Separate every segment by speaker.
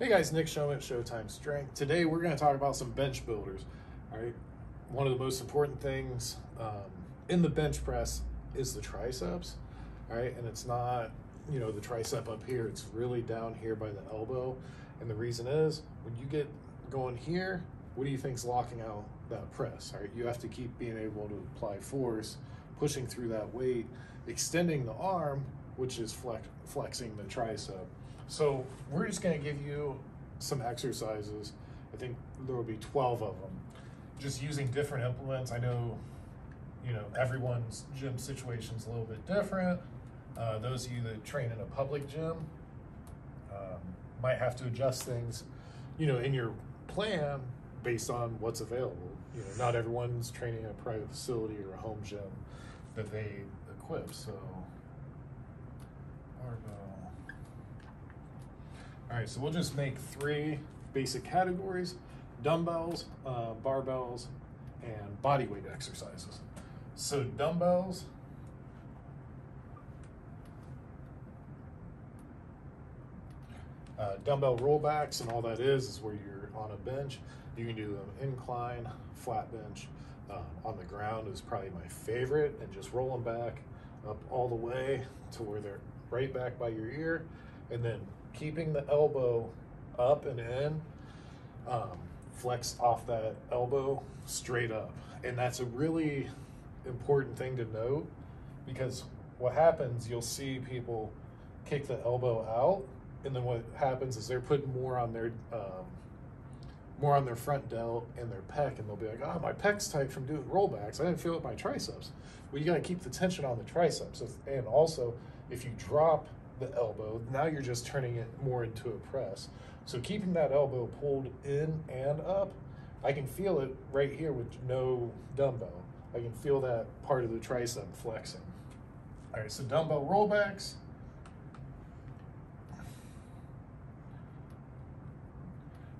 Speaker 1: Hey guys, Nick Showman at Showtime Strength. Today we're going to talk about some bench builders. All right, one of the most important things um, in the bench press is the triceps. All right, and it's not you know the tricep up here; it's really down here by the elbow. And the reason is when you get going here, what do you think's locking out that press? All right, you have to keep being able to apply force, pushing through that weight, extending the arm, which is flex, flexing the tricep. So we're just going to give you some exercises. I think there will be 12 of them. Just using different implements. I know, you know, everyone's gym situation is a little bit different. Uh, those of you that train in a public gym um, might have to adjust things, you know, in your plan based on what's available. You know, not everyone's training in a private facility or a home gym that they equip. So. All right, so we'll just make three basic categories: dumbbells, uh, barbells, and body weight exercises. So dumbbells. Uh, dumbbell rollbacks and all that is is where you're on a bench. You can do an incline, flat bench, uh, on the ground is probably my favorite, and just roll them back up all the way to where they're right back by your ear, and then keeping the elbow up and in, um, flex off that elbow straight up. And that's a really important thing to note because what happens, you'll see people kick the elbow out, and then what happens is they're putting more on their um, more on their front delt and their pec, and they'll be like, "Oh, my pec's tight from doing rollbacks. I didn't feel it my triceps." Well, you got to keep the tension on the triceps, and also if you drop the elbow, now you're just turning it more into a press. So keeping that elbow pulled in and up, I can feel it right here with no dumbbell. I can feel that part of the tricep flexing. All right, so dumbbell rollbacks.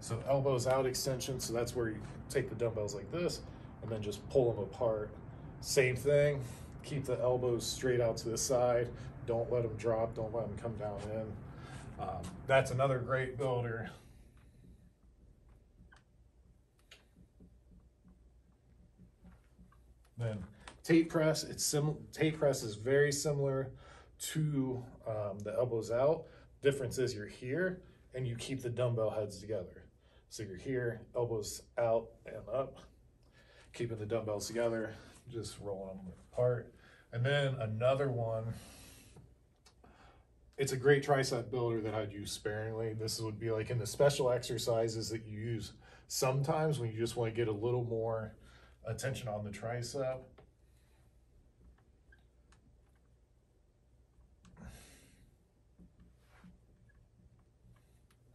Speaker 1: So elbows out extension, so that's where you take the dumbbells like this and then just pull them apart. Same thing, keep the elbows straight out to the side. Don't let them drop, don't let them come down in. Um, that's another great builder. Then Tate press, it's sim Tate press is very similar to um, the elbows out. Difference is you're here and you keep the dumbbell heads together. So you're here, elbows out and up, keeping the dumbbells together, just rolling them apart. And then another one, it's a great tricep builder that I'd use sparingly. This would be like in the special exercises that you use sometimes when you just want to get a little more attention on the tricep.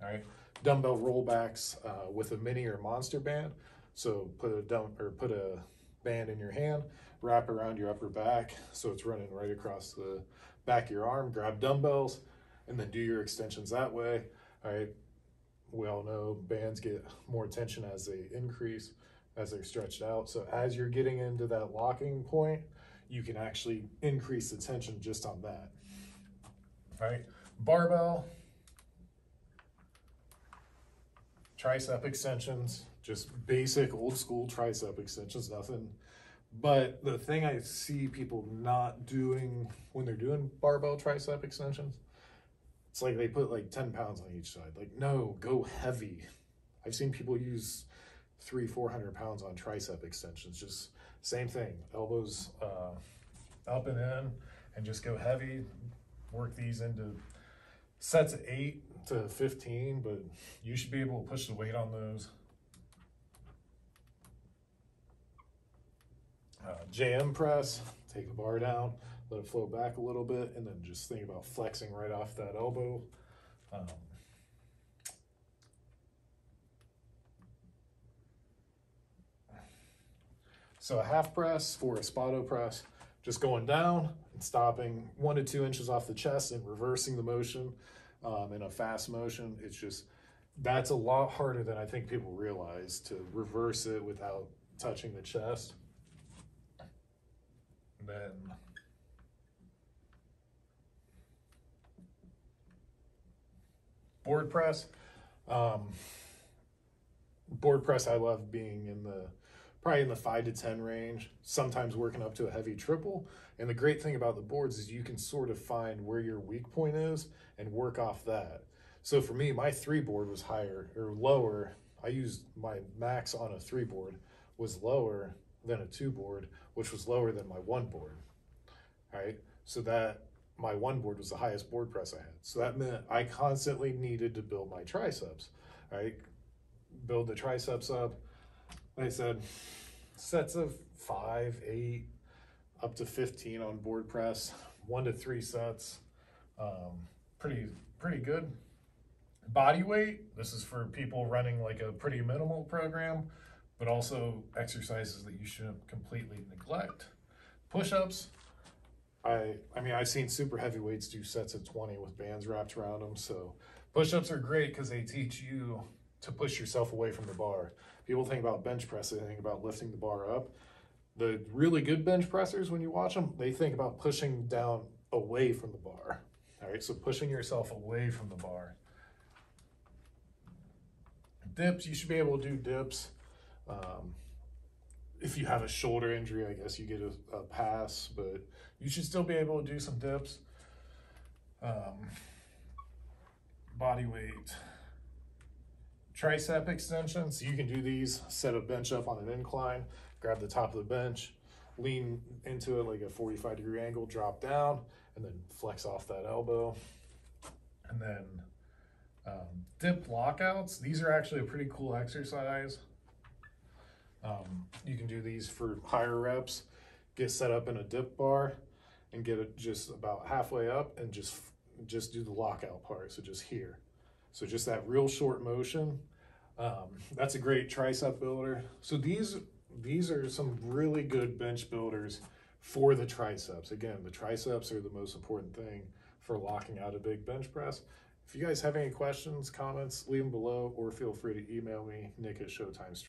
Speaker 1: All right dumbbell rollbacks uh, with a mini or monster band. So put a dump or put a band in your hand, wrap around your upper back so it's running right across the back of your arm. Grab dumbbells and then do your extensions that way. All right. We all know bands get more tension as they increase, as they're stretched out. So as you're getting into that locking point, you can actually increase the tension just on that. All right. Barbell, tricep extensions, just basic old school tricep extensions, nothing. But the thing I see people not doing when they're doing barbell tricep extensions, it's like they put like 10 pounds on each side. Like, no, go heavy. I've seen people use three, 400 pounds on tricep extensions. Just same thing, elbows uh, up and in, and just go heavy. Work these into sets of eight to 15, but you should be able to push the weight on those. Uh, JM press, take the bar down, let it flow back a little bit, and then just think about flexing right off that elbow. Um, so a half press for a Spoto press, just going down and stopping one to two inches off the chest and reversing the motion um, in a fast motion. It's just that's a lot harder than I think people realize to reverse it without touching the chest. Then board press. Um, board press, I love being in the probably in the five to ten range. Sometimes working up to a heavy triple. And the great thing about the boards is you can sort of find where your weak point is and work off that. So for me, my three board was higher or lower. I used my max on a three board was lower than a two board, which was lower than my one board. Right? So that my one board was the highest board press I had. So that meant I constantly needed to build my triceps. Right. Build the triceps up. Like I said, sets of five, eight, up to 15 on board press, one to three sets. Um, pretty, pretty good. Body weight, this is for people running like a pretty minimal program, but also exercises that you shouldn't completely neglect. Push-ups, I, I mean, I've seen super heavyweights do sets of 20 with bands wrapped around them. So push-ups are great because they teach you to push yourself away from the bar. People think about bench press, they think about lifting the bar up. The really good bench pressers, when you watch them, they think about pushing down away from the bar. All right, so pushing yourself away from the bar. Dips, you should be able to do dips. Um, if you have a shoulder injury, I guess you get a, a, pass, but you should still be able to do some dips. Um, body weight, tricep extensions. You can do these, set a bench up on an incline, grab the top of the bench, lean into it like a 45 degree angle, drop down, and then flex off that elbow. And then um, dip lockouts. These are actually a pretty cool exercise. Um, you can do these for higher reps, get set up in a dip bar and get it just about halfway up and just just do the lockout part. So just here. So just that real short motion. Um, that's a great tricep builder. So these these are some really good bench builders for the triceps. Again, the triceps are the most important thing for locking out a big bench press. If you guys have any questions, comments, leave them below or feel free to email me, nick at showtimes